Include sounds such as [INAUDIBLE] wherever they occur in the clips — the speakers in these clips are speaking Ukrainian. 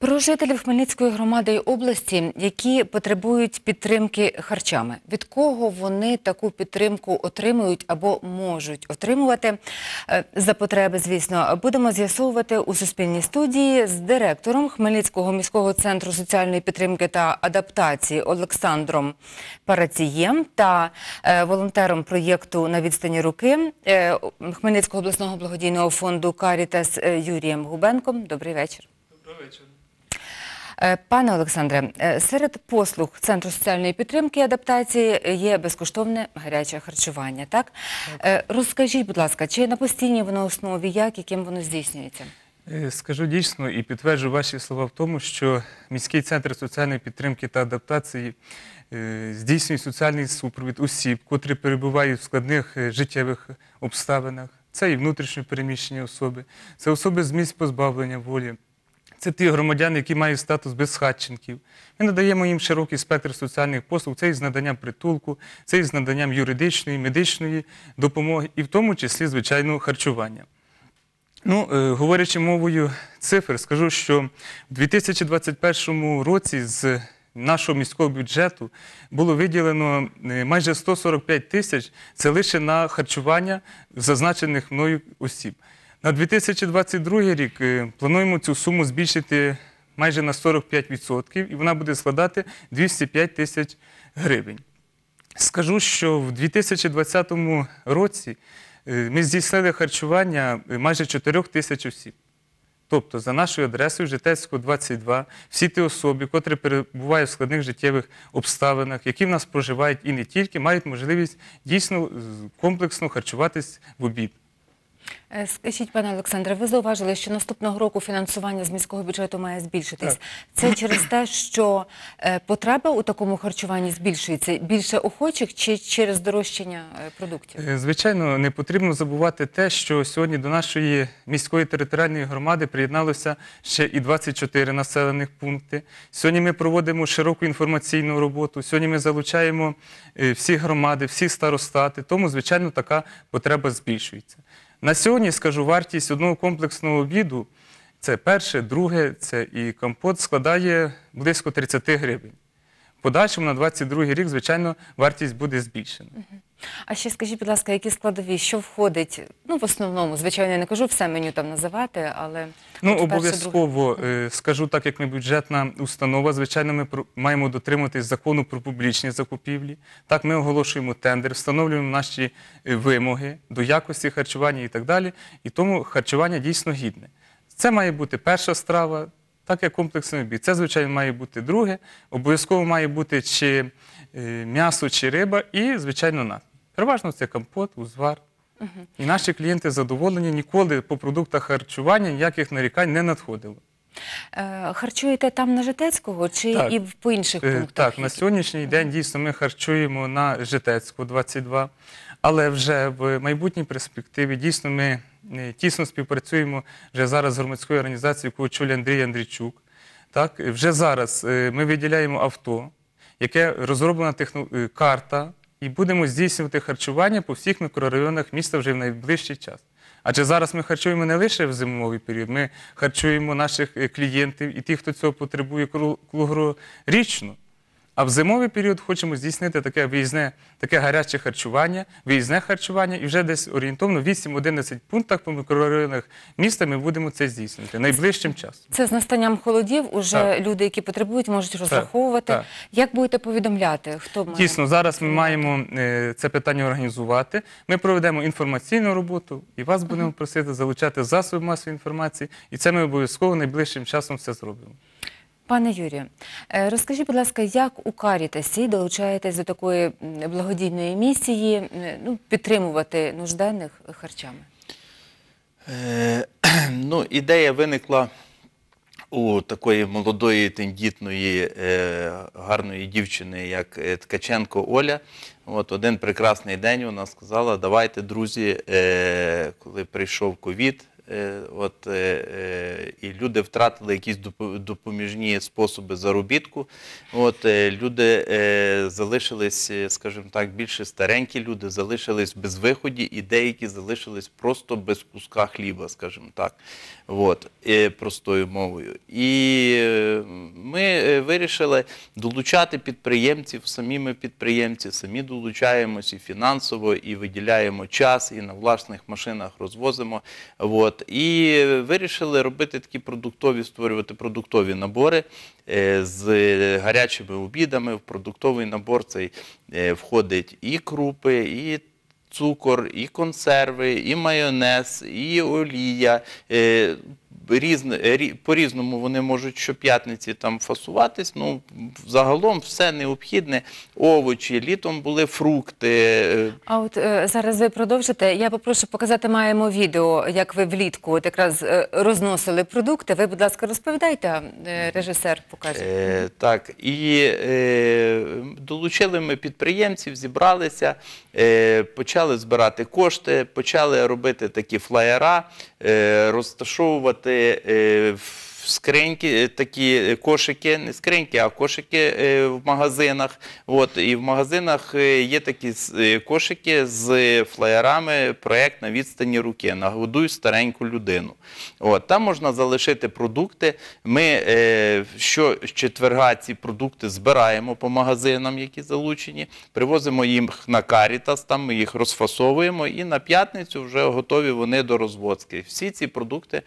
Про жителів Хмельницької громади й області, які потребують підтримки харчами. Від кого вони таку підтримку отримують або можуть отримувати Е, за потреби, звісно, будемо з'ясовувати у суспільній студії з директором Хмельницького міського центру соціальної підтримки та адаптації Олександром Парацієм та е, волонтером проєкту на відстані руки е, Хмельницького обласного благодійного фонду Карітас Юрієм Губенком. Добрий вечір. Добрий вечір. Е, Пане Олександре, е, серед послуг Центру соціальної підтримки і адаптації є безкоштовне гаряче харчування. Так? Е, Розкажіть, будь ласка, чи на постійній воно основі, як, яким воно здійснюється? Скажу дійсно і підтверджу ваші слова в тому, що міський центр соціальної підтримки та адаптації здійснює соціальний супровід осіб, котрі перебувають в складних життєвих обставинах. Це і внутрішньо переміщені особи, це особи з місць позбавлення волі. Це ті громадяни, які мають статус безхатченків. Ми надаємо їм широкий спектр соціальних послуг, це і з наданням притулку, це і з наданням юридичної, медичної допомоги, і в тому числі, звичайно, харчування. Ну, е, говорячи мовою цифр, скажу, що в 2021 році з нашого міського бюджету було виділено е, майже 145 тисяч це лише на харчування зазначених мною осіб. На 2022 рік е, плануємо цю суму збільшити майже на 45%, і вона буде складати 205 тисяч гривень. Скажу, що в 2020 році е, ми здійснили харчування е, майже 4 тисяч осіб. Тобто, за нашою адресою Житецького 22, всі ті особи, котрі перебувають в складних життєвих обставинах, які в нас проживають і не тільки, мають можливість дійсно комплексно харчуватись в обід. Е, Скажіть, пане Олександре, ви зауважили, що наступного року фінансування з міського бюджету має збільшитись. Так. Це через те, що е, потреба у такому харчуванні збільшується більше охочих чи через здорожчання е, продуктів? Звичайно, не потрібно забувати те, що сьогодні до нашої міської територіальної громади приєдналося ще і 24 населених пункти. Сьогодні ми проводимо широку інформаційну роботу. Сьогодні ми залучаємо всі громади, всі старостати. Тому, звичайно, така потреба збільшується. На сьогодні, скажу, вартість одного комплексного обіду це перше, друге, це і компот складає близько 30 гривень. В подальшому на 22 рік, звичайно, вартість буде збільшена. А ще скажіть, будь ласка, які складові, що входить? Ну, в основному, звичайно, я не кажу все меню там називати, але Ну, от обов'язково е, скажу так, як ми бюджетна установа. Звичайно, ми маємо дотримуватись закону про публічні закупівлі. Так, ми оголошуємо тендер, встановлюємо наші е, вимоги до якості харчування і так далі. І тому харчування дійсно гідне. Це має бути перша страва, так як комплексний обід. Це, звичайно, має бути друге. Обов'язково має бути чи е, м'ясо, чи риба, і, звичайно, напій. Переважно це компот, узвар. І наші клієнти задоволені, ніколи по продуктах харчування ніяких нарікань не надходило. Е, Харчуєте там на Житецького чи Так. і в- по інших Е, пунктах? Так, на сьогоднішній день дійсно ми харчуємо на Житецьку 22, але вже в майбутній перспективі дійсно ми е, тісно співпрацюємо вже зараз з громадською організацією, яку очолює Андрій Андрійчук. Так, вже зараз ми виділяємо авто, яке розроблена техно... карта, і будемо здійснювати харчування по всіх мікрорайонах міста вже в найближчий час. Адже зараз ми харчуємо не лише в зимовий період, ми харчуємо наших е, клієнтів і тих, хто цього потребує кру- круглорічно. А в зимовий період хочемо здійснити таке виїзне, таке гаряче харчування, виїзне харчування, і вже десь орієнтовно 8-11 пунктах по мікрорайонах міста ми будемо це здійснювати найближчим часом. Це з настанням холодів уже Так. люди, які потребують, можуть розраховувати. так. Як будете повідомляти? Хто має? Дійсно, зараз ми маємо е, це питання організувати. Ми проведемо інформаційну роботу і вас будемо просити залучати засоби масової інформації, і це ми обов'язково найближчим часом все зробимо. Пане Юрію, е, розкажіть, будь ласка, як у Карітасі долучаєтесь до такої благодійної місії ну, підтримувати нужденних харчами? Е, [CLEARS THROAT] Ну, ідея виникла у такої молодої, тендітної, е, гарної дівчини, як е, Ткаченко Оля. От один прекрасний день вона сказала: давайте, друзі, е, коли прийшов ковід, от, е, е, і люди втратили якісь допоміжні способи заробітку. От, е, люди е, залишились, е, скажімо так, більше старенькі люди залишились без виході, і деякі залишились просто без куска хліба, скажімо так, от, е, простою мовою. І е, ми е, вирішили долучати підприємців, самі ми підприємці, самі долучаємось і фінансово, і виділяємо час, і на власних машинах розвозимо. От. І вирішили робити такі продуктові, створювати продуктові набори е, з гарячими обідами. В продуктовий набор цей е, входить і крупи, і цукор, і консерви, і майонез, і олія. Е, по-різному вони можуть щоп'ятниці там фасуватись. Ну, загалом все необхідне. Овочі, літом були фрукти. е, А от е, зараз ви продовжите. Я попрошу показати, маємо відео, як ви влітку от якраз розносили продукти. Ви, будь ласка, розповідайте, режисер покаже. Е, так, і е, долучили ми підприємців, зібралися, е, почали збирати кошти, почали робити такі флаєра, е, розташовувати е, в скриньки, е, такі кошики, не скриньки, а кошики е, в магазинах. От, і в магазинах е, є такі е, кошики з флаєрами проект на відстані руки. Нагодуй стареньку людину. От, там можна залишити продукти. Ми е, щочетверга ці продукти збираємо по магазинам, які залучені, привозимо їх на Карітас, там ми їх розфасовуємо, і на п'ятницю вже готові вони до розвозки. Всі ці продукти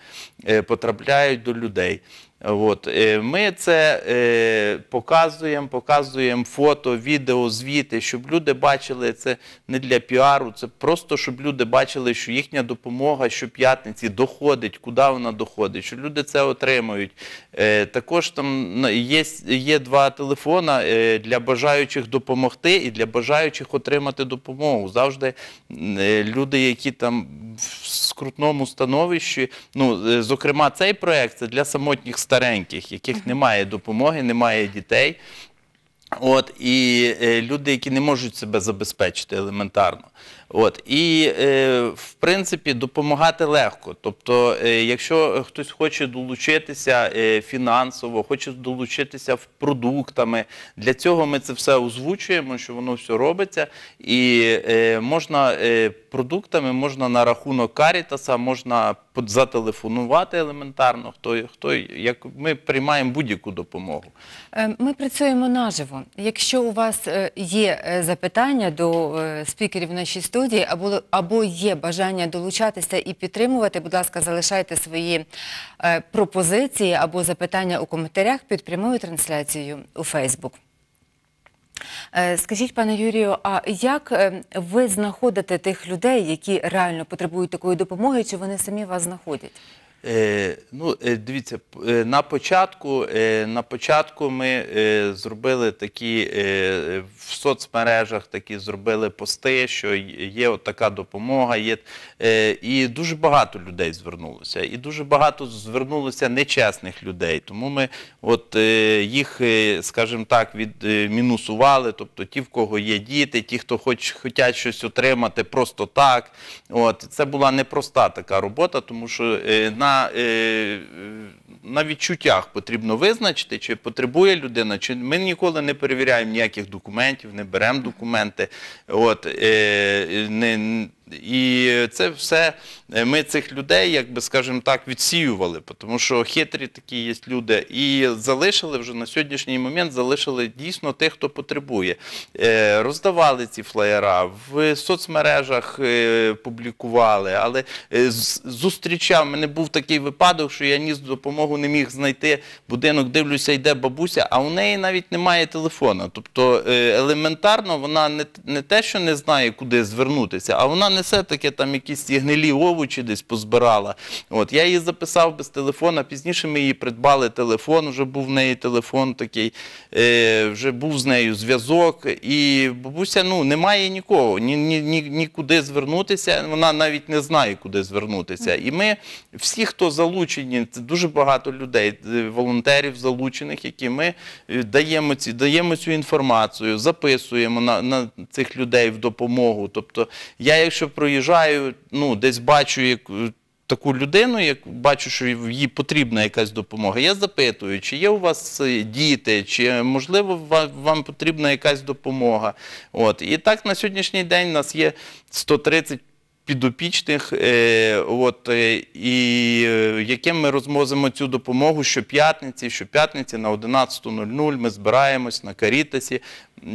е, потрапляють до людей. Wednesday От, е, ми це е, показуємо, показуємо фото, відео, звіти, щоб люди бачили це не для піару, це просто щоб люди бачили, що їхня допомога щоп'ятниці доходить, куди вона доходить, що люди це отримують. Е, також там є, є два телефона е, для бажаючих допомогти і для бажаючих отримати допомогу. Завжди е, люди, які там в скрутному становищі, ну, е, зокрема, цей проект це для самотніх стареньких, яких немає допомоги, немає дітей. От, і е, люди, які не можуть себе забезпечити елементарно. От, і, е, в принципі, допомагати легко. Тобто, е, якщо хтось хоче долучитися е, фінансово, хоче долучитися в продуктами, для цього ми це все озвучуємо, що воно все робиться. І е, можна е, продуктами, можна на рахунок Карітаса, можна зателефонувати елементарно. Хто, хто, як ми приймаємо будь-яку допомогу. Е, Ми працюємо наживо. Якщо у вас е, є е, запитання до спікерів нашій студії, або, або є бажання долучатися і підтримувати, будь ласка, залишайте свої е, пропозиції або запитання у коментарях під прямою трансляцією у Фейсбук. Е, Скажіть, пане Юрію, а як е, ви знаходите тих людей, які реально потребують такої допомоги, чи вони самі вас знаходять? Е, ну, е, дивіться, е, на початку, на початку ми зробили такі в соцмережах такі зробили пости, що є така допомога. Є, і дуже багато людей звернулося. І дуже багато звернулося нечесних людей. Тому ми от, їх, скажімо так, відмінусували. Тобто ті, в кого є діти, ті, хто хоч хочуть щось отримати просто так. От, це була непроста така робота, тому що е, на, е, на відчуттях потрібно визначити, чи потребує людина, чи ми ніколи не перевіряємо ніяких документів, не беремо документи. От, е, не, і це все е, ми цих людей, як би скажімо так, відсіювали, тому що хитрі такі є люди, і залишили вже на сьогоднішній момент залишили дійсно тих, хто потребує. Е, Роздавали ці флеєра, в соцмережах е, публікували, але зустрічав. Мене був такий випадок, що я ніс допомогу, не міг знайти будинок, дивлюся, йде бабуся, а у неї навіть немає телефона. Тобто елементарно вона не, не те, що не знає, куди звернутися, а вона несе таке там якісь ті гнилі овочі десь позбирала. От я її записав без телефона. Пізніше ми її придбали телефон. Вже був в неї телефон такий, е, вже був з нею зв'язок. І бабуся ну немає нікого, ні, ні, ні, нікуди звернутися. Вона навіть не знає, куди звернутися. І ми всі, хто залучені, це дуже багато людей, е, волонтерів залучених, які ми е, даємо ці даємо цю інформацію, записуємо на, на цих людей в допомогу. Тобто, я, якщо проїжджаю, ну десь бачу як. е, таку людину, як бачу, що їй потрібна якась допомога. Я запитую, чи є у вас е, діти, чи можливо ва- вам потрібна якась допомога. От і так на сьогоднішній день у нас є 130 підопічних, е, от, е, і е, яким ми розмозимо цю допомогу щоп'ятниці. Щоп'ятниці на 11.00 ми збираємось на Карітасі,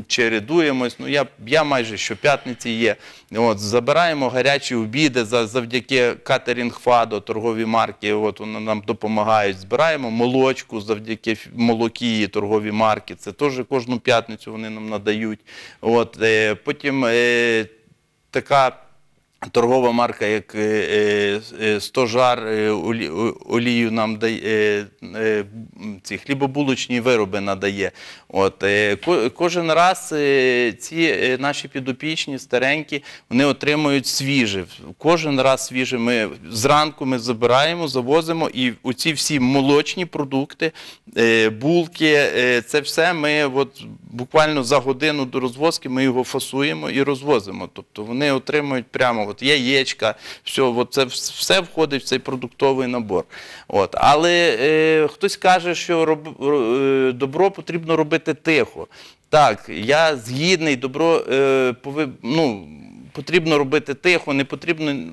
чередуємось. Ну, я, я майже щоп'ятниці є. От, забираємо гарячі обіди завдяки катерінг Фадо, торгові марки. От, вони нам допомагають. Збираємо молочку завдяки молокії, торгові марки. Це теж кожну п'ятницю вони нам надають. От, потім така. Торгова марка, як е, е, е, Стожар, олію нам дає, ці хлібобулочні вироби надає. От, кожен раз ці наші підопічні, старенькі, вони отримують свіже. Кожен раз свіже. Ми зранку ми забираємо, завозимо, і оці всі молочні продукти, булки, це все ми от, буквально за годину до розвозки ми його фасуємо і розвозимо. Тобто вони отримують прямо от яєчка, все, от це все входить в цей продуктовий набор. От. Але е, хтось каже, що роб, е, добро потрібно робити тихо. Так, я згідний, добро е, пови, ну, потрібно робити тихо, не потрібно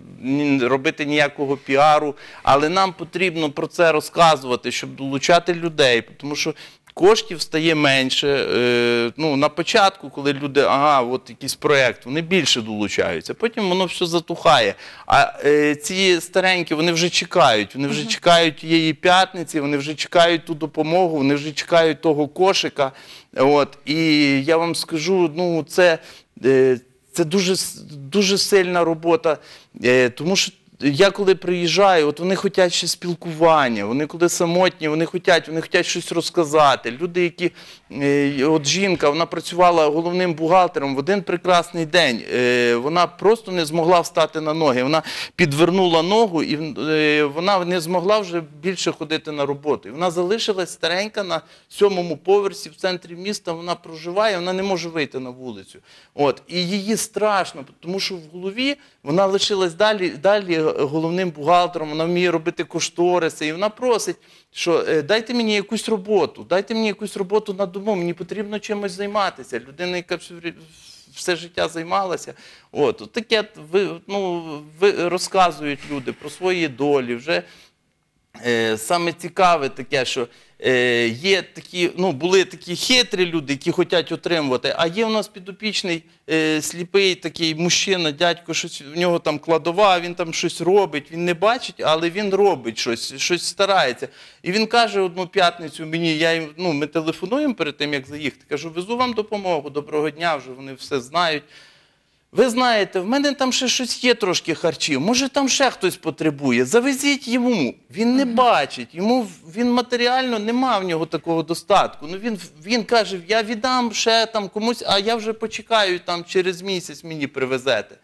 робити ніякого піару, але нам потрібно про це розказувати, щоб долучати людей, тому що коштів стає менше. Е, ну, на початку, коли люди, ага, от якийсь проєкт, вони більше долучаються, потім воно все затухає. А е, ці старенькі, вони вже чекають, вони вже чекають тієї п'ятниці, вони вже чекають ту допомогу, вони вже чекають того кошика. От, і я вам скажу, ну, це. Е, це дуже, дуже сильна робота, тому що я коли приїжджаю, от вони хочуть ще спілкування, вони коли самотні, вони хочуть, вони хочуть щось розказати. Люди, які, е, от жінка, вона працювала головним бухгалтером в один прекрасний день. е, Вона просто не змогла встати на ноги. Вона підвернула ногу і е, вона не змогла вже більше ходити на роботу. І вона залишилась старенька на сьомому поверсі в центрі міста. Вона проживає, вона не може вийти на вулицю. От і її страшно, тому що в голові вона лишилась далі, далі головним бухгалтером. Вона вміє робити кошториси, і вона просить, що е, дайте мені якусь роботу, дайте мені якусь роботу на дому. Мені потрібно чимось займатися. Людина, яка все життя займалася. От, таке ну, ви розказують люди про свої долі. Вже саме цікаве таке, що е, є такі, ну, були такі хитрі люди, які хочуть отримувати, а є у нас підопічний е, сліпий такий мужчина, дядько, щось в нього там кладова, він там щось робить, він не бачить, але він робить щось, щось старається. І він каже одну п'ятницю мені, я їм, ну, ми телефонуємо перед тим, як заїхати. Кажу, везу вам допомогу, доброго дня, вже вони все знають. Ви знаєте, в мене там ще щось є трошки харчів. Може, там ще хтось потребує. Завезіть йому. Він не бачить. Йому він матеріально нема в нього такого достатку. Ну він він каже: я віддам ще там комусь, а я вже почекаю там через місяць мені привезете.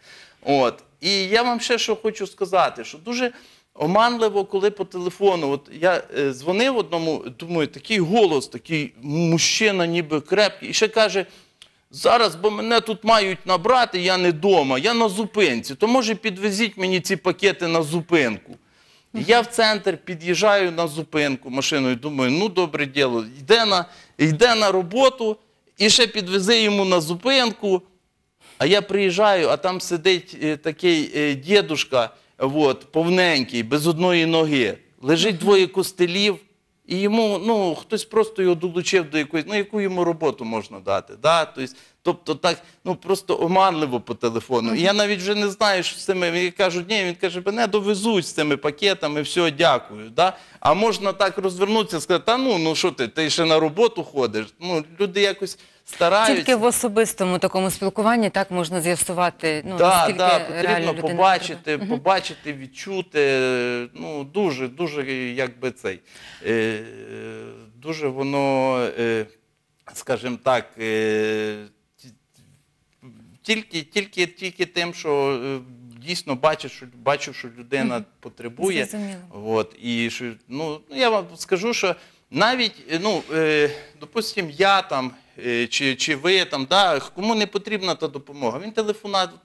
От. І я вам ще що хочу сказати, що дуже. Оманливо, коли по телефону, от я е, дзвонив одному, думаю, такий голос, такий мужчина, ніби крепкий, і ще каже: Зараз, бо мене тут мають набрати, я не вдома, я на зупинці. То може підвезіть мені ці пакети на зупинку. Я в центр під'їжджаю на зупинку машиною, думаю, ну добре діло, йде на, йде на роботу і ще підвези йому на зупинку. А я приїжджаю, а там сидить е, такий е, дідушка, от, повненький, без одної ноги. Лежить двоє костелів, і йому ну, хтось просто його долучив до якоїсь, ну яку йому роботу можна дати. Да? Тобто, тобто так, ну просто оманливо по телефону. І я навіть вже не знаю, що з цими. Я кажу, ні, він каже, мене довезуть з цими пакетами, все, дякую. Да? А можна так розвернутися сказати, та ну, ну що ти, ти ще на роботу ходиш. Ну, люди якось стараються. Тільки в особистому такому спілкуванні так можна з'ясувати, ну, да, наскільки да, потрібно побачити, потребує. побачити, відчути. Ну, дуже, дуже, якби цей, е, дуже воно, е, скажімо так, е, тільки, тільки, тільки тим, що е, дійсно бачиш, що, бачив, що людина потребує. От, і що, ну, ну, я вам скажу, що навіть, ну, е, допустим, я там чи, чи ви там, да, кому не потрібна та допомога, він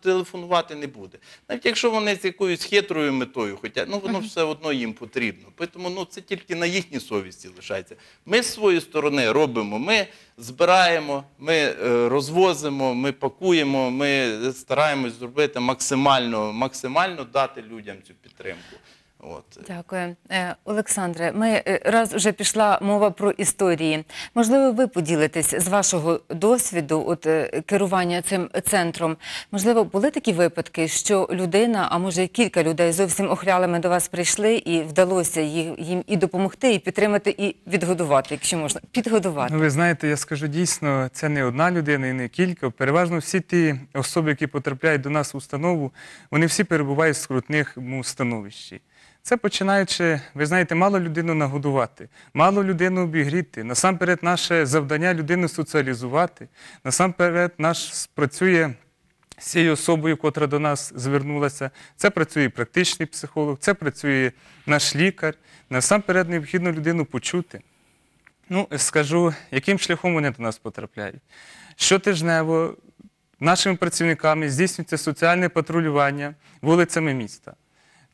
телефонувати не буде. Навіть якщо вони з якоюсь хитрою метою, хоча ну воно все одно їм потрібно. Тому ну, це тільки на їхній совісті лишається. Ми з своєї сторони робимо, ми збираємо, ми е, розвозимо, ми пакуємо, ми стараємось зробити максимально, максимально дати людям цю підтримку. От. Дякую. Е, Олександре, ми е, раз вже пішла мова про історії. Можливо, ви поділитесь з вашого досвіду от, е, керування цим центром. Можливо, були такі випадки, що людина, а може кілька людей зовсім охрялими до вас прийшли і вдалося їм, їм і допомогти, і підтримати, і відгодувати, якщо можна, підгодувати. Ну, ви знаєте, я скажу дійсно, це не одна людина і не кілька. Переважно всі ті особи, які потрапляють до нас в установу, вони всі перебувають в скрутному становищі. Це починаючи, ви знаєте, мало людину нагодувати, мало людину обігріти. Насамперед, наше завдання людину соціалізувати. Насамперед, наш працює з цією особою, котра до нас звернулася. Це працює практичний психолог, це працює наш лікар. Насамперед, необхідно людину почути. Ну, скажу, яким шляхом вони до нас потрапляють. Щотижнево нашими працівниками здійснюється соціальне патрулювання вулицями міста.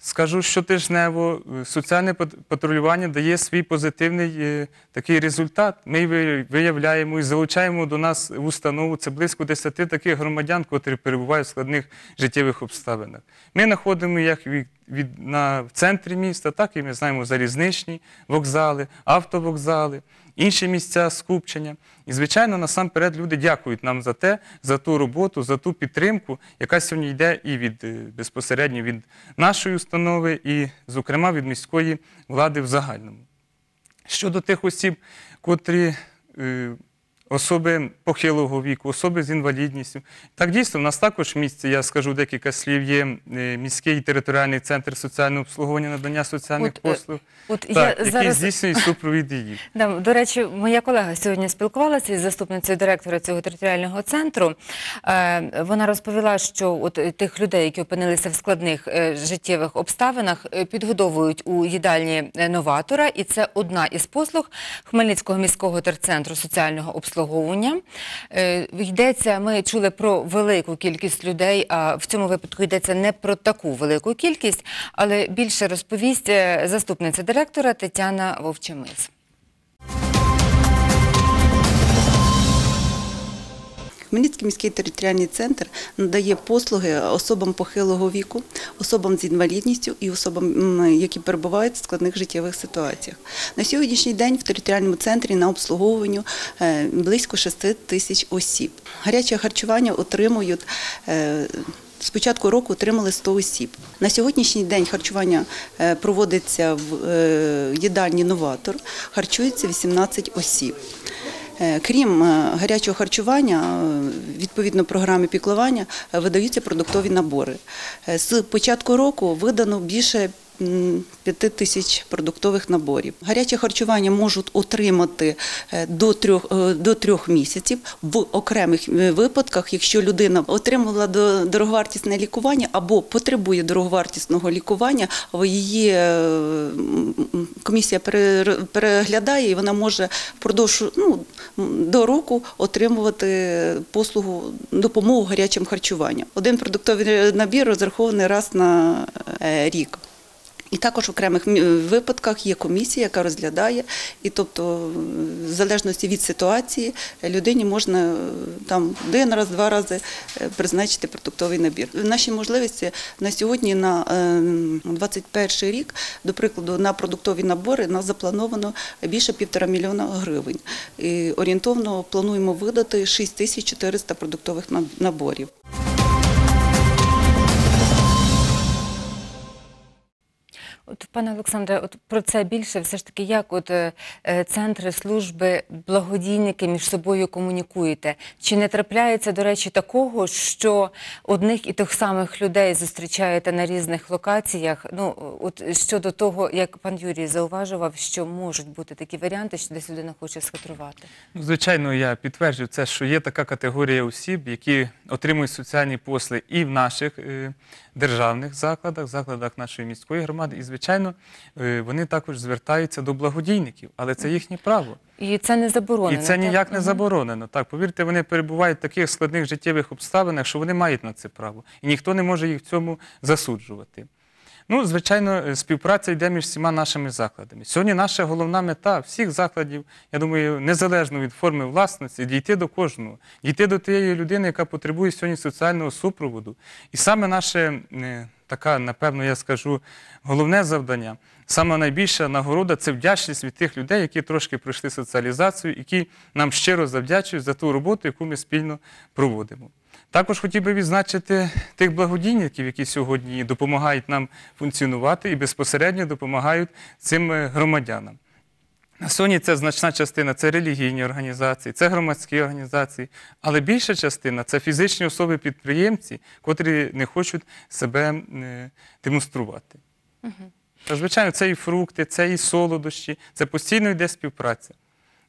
Скажу, щотижнево е, соціальне пат- патрулювання дає свій позитивний е, такий результат. Ми ви- виявляємо і залучаємо до нас в установу це близько 10 таких громадян, котрі перебувають в складних життєвих обставинах. Ми знаходимо їх від, від, в центрі міста, так і ми знаємо залізничні вокзали, автовокзали, інші місця скупчення. І, звичайно, насамперед люди дякують нам за те, за ту роботу, за ту підтримку, яка сьогодні йде і від е, безпосередньо від нашої установи, і, зокрема, від міської влади в загальному. Щодо тих осіб, котрі е, особи похилого віку, особи з інвалідністю, так дійсно, в нас також в місті, я скажу декілька слів, є е, міський територіальний центр соціального обслуговування надання соціальних От, е, послуг, от так, я який здійснює супровід її. [LAUGHS] Да, до речі, моя колега сьогодні спілкувалася із заступницею директора цього територіального центру. Е, Вона розповіла, що от е, тих людей, які опинилися в складних е, життєвих обставинах, е, підгодовують у їдальні новатора, і це одна із послуг Хмельницького міського терцентру соціального обслуговування. Е, Йдеться, ми чули про велику кількість людей, а в цьому випадку йдеться не про таку велику кількість, але більше розповість е, заступниця директора Тетяна Вовчемис. Хмельницький міський територіальний центр надає послуги особам похилого віку, особам з інвалідністю і особам, які перебувають в складних життєвих ситуаціях. На сьогоднішній день в територіальному центрі на обслуговуванню е, близько 6 тисяч осіб. Гаряче харчування отримують. е, з початку року отримали 100 осіб. На сьогоднішній день харчування е, проводиться в їдальні «Новатор», харчується 18 осіб. Е, Крім е, гарячого харчування, е, відповідно програми піклування, видаються продуктові набори. З початку року видано більше 5 тисяч продуктових наборів. Гаряче харчування можуть отримати е, до трьох, е, до трьох місяців в окремих е, випадках, якщо людина отримала дороговартісне лікування або потребує дороговартісного лікування, її комісія переглядає і вона може впродовж ну, до року отримувати послугу допомогу гарячим харчуванням. Один продуктовий набір розрахований раз на рік. І також в окремих випадках є комісія, яка розглядає, і тобто, в залежності від ситуації, людині можна е, там один раз, два рази е, призначити продуктовий набір. Наші можливості на сьогодні на е, 21 рік, до прикладу, на продуктові набори нас заплановано більше півтора мільйона гривень. І орієнтовно плануємо видати 6400 продуктових наборів. От, пане Олександре, от про це більше все ж таки, як от е, е, центри служби, благодійники між собою комунікуєте? Чи не трапляється, до речі, такого, що одних і тих самих людей зустрічаєте на різних локаціях? Ну, от щодо того, як пан Юрій зауважував, що можуть бути такі варіанти, що десь людина хоче схитрувати. Ну, звичайно, я підтверджую це, що є така категорія осіб, які отримують соціальні послуги і в наших е, державних закладах, закладах нашої міської громади, і, звичайно, е, вони також звертаються до благодійників, але це їхнє право. І це не заборонено. І це так? ніяк не заборонено. Так, повірте, вони перебувають в таких складних життєвих обставинах, що вони мають на це право. І ніхто не може їх в цьому засуджувати. Ну, звичайно, е, співпраця йде між всіма нашими закладами. Сьогодні наша головна мета всіх закладів, я думаю, незалежно від форми власності, дійти до кожного, дійти до тієї людини, яка потребує сьогодні соціального супроводу. І саме наше е, така, напевно, я скажу, головне завдання, саме найбільша нагорода це вдячність від тих людей, які трошки пройшли соціалізацію, які нам щиро завдячують за ту роботу, яку ми спільно проводимо. Також хотів би відзначити тих благодійників, які сьогодні допомагають нам функціонувати і безпосередньо допомагають цим е, громадянам. Сьогодні це значна частина це релігійні організації, це громадські організації, але більша частина це фізичні особи-підприємці, котрі не хочуть себе е, демонструвати. Та, звичайно, це і фрукти, це і солодощі, це постійно йде співпраця.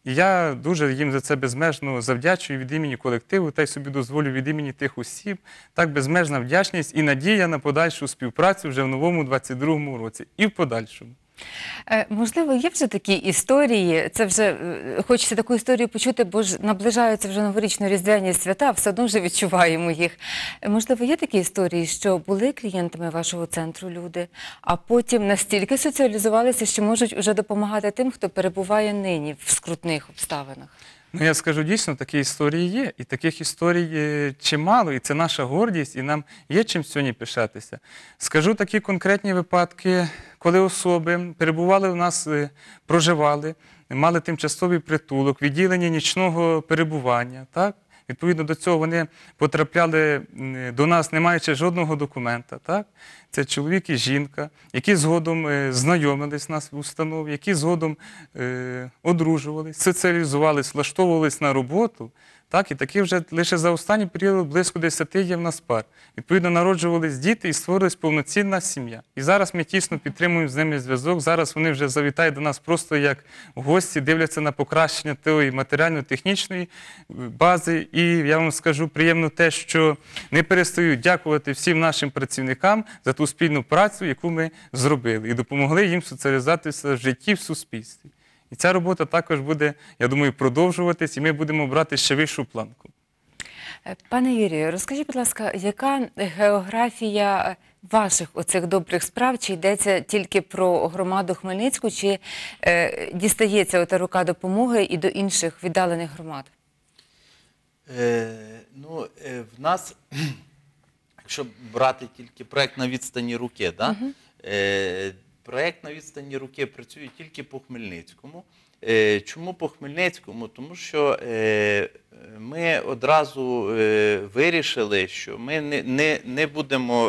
І я дуже їм за це безмежно завдячую від імені колективу, та й собі дозволю від імені тих осіб. Так безмежна вдячність і надія на подальшу співпрацю вже в новому 22-му році і в подальшому. Е, Можливо, є вже такі історії. Це вже е, хочеться таку історію почути, бо ж наближаються вже новорічно-різдвяні свята, все одно вже відчуваємо їх. Е, Можливо, є такі історії, що були клієнтами вашого центру люди, а потім настільки соціалізувалися, що можуть вже допомагати тим, хто перебуває нині в скрутних обставинах. Ну, я скажу дійсно, такі історії є. І таких історій е, чимало, і це наша гордість, і нам є чим сьогодні пишатися. Скажу такі конкретні випадки, коли особи перебували у нас, е, проживали, мали тимчасовий притулок, відділення нічного перебування. Так? Відповідно до цього вони потрапляли до нас, не маючи жодного документа. Так? Це чоловік і жінка, які згодом е, знайомились нас в установі, які згодом е, одружувались, соціалізувались, влаштовувались на роботу. Так, і такі вже лише за останній період близько 10 є в нас пар. Відповідно, народжувались діти і створилась повноцінна сім'я. І зараз ми тісно підтримуємо з ними зв'язок. Зараз вони вже завітають до нас просто як гості, дивляться на покращення тої матеріально-технічної е, бази. І я вам скажу приємно те, що не перестаю дякувати всім нашим працівникам за ту спільну працю, яку ми зробили, і допомогли їм соціалізуватися в житті в суспільстві. І ця робота також буде, я думаю, продовжуватись, і ми будемо брати ще вищу планку. Е, Пане Юрію, розкажіть, будь ласка, яка географія ваших оцих добрих справ? Чи йдеться тільки про громаду Хмельницьку, чи е, дістається ота рука допомоги і до інших віддалених громад? Е, ну, е, в нас, [CLEARS THROAT] якщо брати тільки проект на відстані руки, да? е, проект на відстані руки працює тільки по Хмельницькому. Е, чому по Хмельницькому? Тому що е, ми одразу е, вирішили, що ми не, будемо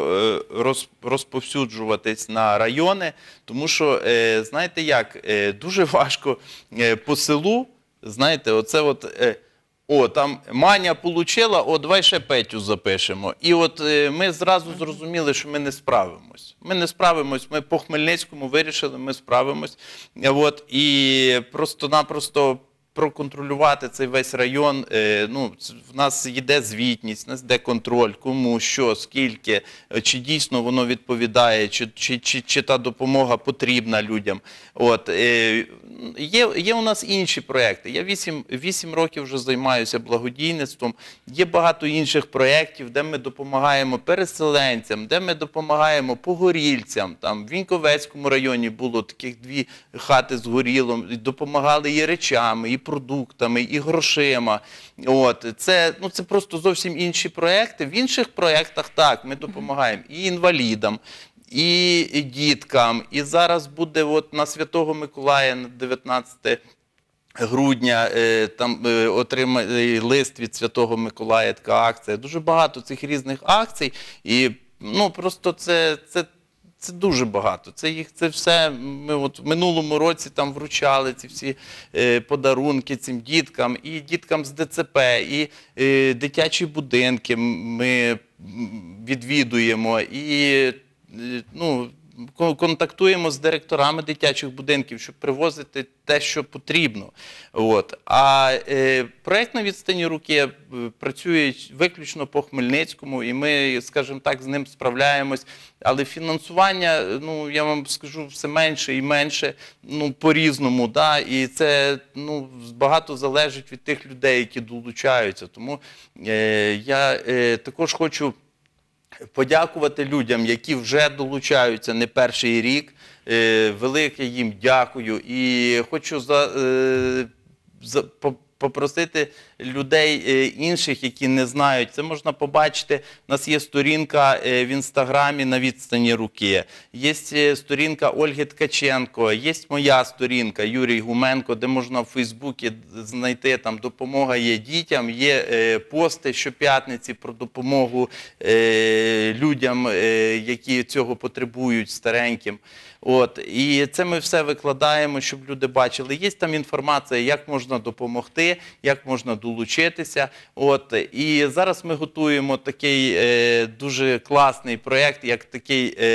розповсюджуватись на райони, тому що, знаєте як, дуже важко по селу, знаєте, оце от. О, там Маня получила, о, давай ще Петю запишемо. І от е, ми зразу зрозуміли, що ми не справимось. Ми не справимось. Ми по Хмельницькому вирішили, ми справимось. Е, От, і просто-напросто проконтролювати цей весь район. Е, ну, в нас йде звітність, в нас йде контроль, кому, що, скільки, е, чи дійсно воно відповідає, чи, чи, чи, чи та допомога потрібна людям. От, е, є, є у нас інші проекти. Я 8, 8 років вже займаюся благодійництвом. Є багато інших проєктів, де ми допомагаємо переселенцям, де ми допомагаємо погорільцям. Там в Віньковецькому районі було таких дві хати згоріло, допомагали і речами, і продуктами, і грошима. От це, ну, це просто зовсім інші проекти. В інших проєктах так ми допомагаємо і інвалідам. І, діткам, і зараз буде от на Святого Миколая на 19 грудня е, там е, отримає лист від Святого Миколая, така акція. Дуже багато цих різних акцій, і ну просто це, це, це дуже багато. Це їх це все. Ми от в минулому році там вручали ці всі е, подарунки цим діткам, і діткам з ДЦП, і е, дитячі будинки ми відвідуємо. І е, ну, контактуємо з директорами дитячих будинків, щоб привозити те, що потрібно. От. А е, проект на відстані руки е, працює виключно по Хмельницькому, і ми, скажімо так, з ним справляємось. Але фінансування, ну я вам скажу, все менше і менше, ну по-різному. Да? І це ну, багато залежить від тих людей, які долучаються. Тому е, я е, також хочу подякувати людям, які вже долучаються не перший рік. Е, Велике їм дякую. І хочу за, е, попросити людей е, інших, які не знають. Це можна побачити. У нас є сторінка е, в інстаграмі на відстані руки. Є е, сторінка Ольги Ткаченко, є моя сторінка Юрій Гуменко, де можна в Фейсбуці знайти там допомога є дітям. Є пости щоп'ятниці про допомогу людям, які цього потребують стареньким. От і це ми все викладаємо, щоб люди бачили. Є там інформація, як можна допомогти, як можна долучитися. От і зараз ми готуємо такий е, дуже класний проєкт, як такий е,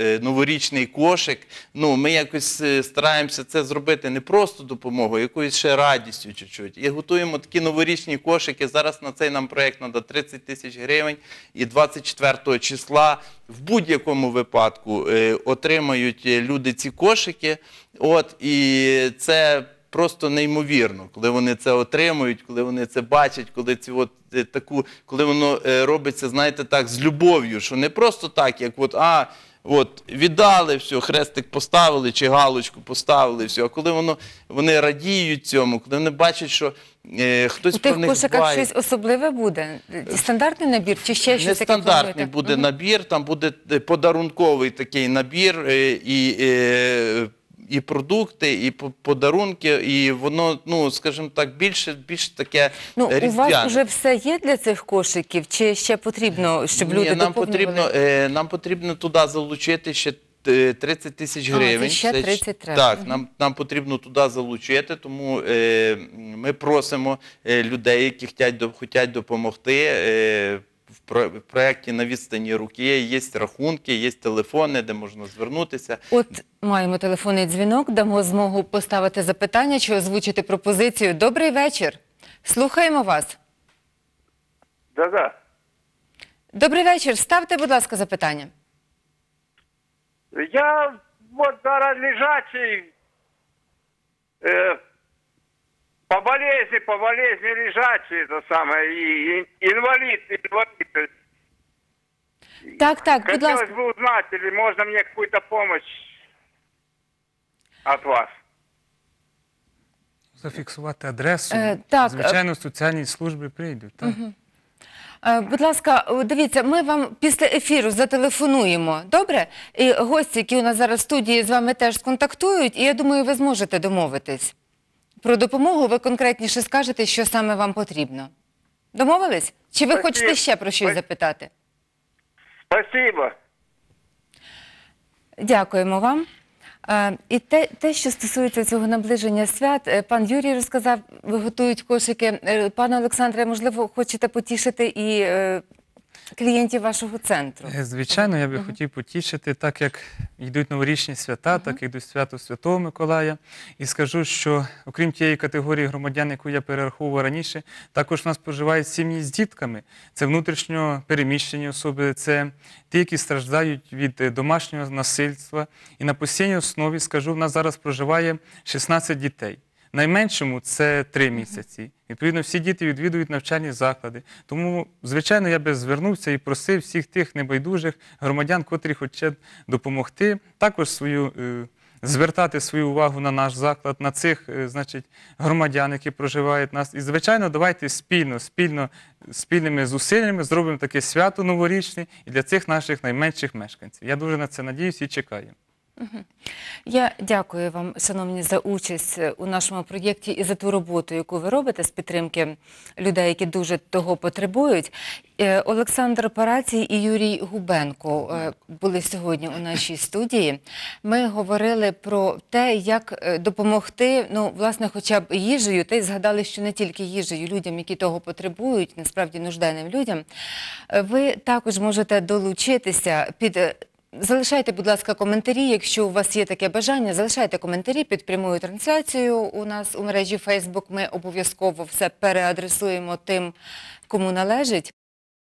е, новорічний кошик. Ну, ми якось е, стараємося це зробити не просто допомогою, якоюсь ще радістю чуть-чуть. І готуємо такі новорічні кошики. Зараз на цей нам проєкт треба 30 тисяч гривень. І 24 числа в будь-якому випадку е, отримають е, люди ці кошики. От, і це просто неймовірно, коли вони це отримують, коли вони це бачать, коли ці от е, таку, коли воно робиться, знаєте, так, з любов'ю, що не просто так, як от, а. От, віддали все, хрестик поставили чи галочку поставили, все. А коли воно, вони радіють цьому, коли вони бачать, що е, хтось У про тих кошиках щось особливе буде? Стандартний набір чи ще щось таке Нестандартний буде буде набір, там буде е, подарунковий такий набір, е, і, е, і продукти, і по- подарунки, і воно, ну, скажімо так, більше, більш таке Ну, у вас вже все є для цих кошиків, чи ще потрібно, щоб Ні, люди нам потрібно, е, нам потрібно туди залучити ще е, 30 тисяч А, це гривень. ще Це 30 треба. Так, нам, нам потрібно туди залучити, тому е, ми просимо е, людей, які хочуть, до- хочуть допомогти. Е, в проєкті на відстані руки є рахунки, є телефони, де можна звернутися. От маємо телефонний дзвінок, дамо змогу поставити запитання чи озвучити пропозицію. Добрий вечір. Слухаємо вас. Да-да. Добрий вечір. Ставте, будь ласка, запитання. Я вот зараз лежачий, э, по болезни, по болезни лежачий, это самое, и, и инвалид, инвалид. Так, так, будь Хотелось ласка. бы узнать, или можно мне какую-то помощь от вас. Зафіксувати адресу. Е, так, Звичайно, соціальні служби прийдуть. Так? Е, Будь ласка, дивіться, ми вам після ефіру зателефонуємо. Добре? І гості, які у нас зараз в студії, з вами теж сконтактують, і я думаю, ви зможете домовитись. Про допомогу ви конкретніше скажете, що саме вам потрібно. Домовились? Чи ви Спасибо. хочете ще про щось запитати? Спасибо. Дякуємо вам. Е, І те, те, що стосується цього наближення свят, е, пан Юрій розказав, ви готують кошики. Е, Пане Олександре, можливо, хочете потішити і е, клієнтів вашого центру. Е, Звичайно, я би хотів потішити, так як йдуть новорічні свята, так як йдуть свято Святого Миколая. І скажу, що окрім тієї категорії громадян, яку я перераховував раніше, також в нас проживають сім'ї з дітками. Це внутрішньо переміщені особи, це ті, які страждають від е, домашнього насильства. І на постійній основі скажу, в нас зараз проживає 16 дітей. Найменшому це три місяці. Відповідно, всі діти відвідують навчальні заклади. Тому, звичайно, я би звернувся і просив всіх тих небайдужих громадян, котрі хочуть допомогти, також свою. е, Звертати свою увагу на наш заклад, на цих е, значить, громадян, які проживають нас. І, звичайно, давайте спільно, спільно, спільними зусиллями зробимо таке свято новорічне і для цих наших найменших мешканців. Я дуже на це надіюсь і чекаю. Я дякую вам, шановні, за участь е, у нашому проєкті і за ту роботу, яку ви робите з підтримки людей, які дуже того потребують. Е, Олександр Парацій і Юрій Губенко е, були сьогодні у нашій студії. Ми говорили про те, як допомогти, ну, власне, хоча б їжею, та й згадали, що не тільки їжею людям, які того потребують, насправді нужденним людям. Ви також можете долучитися під. Залишайте, будь ласка, коментарі, якщо у вас є таке бажання, залишайте коментарі під прямою трансляцією у нас у мережі Facebook. Ми обов'язково все переадресуємо тим, кому належить.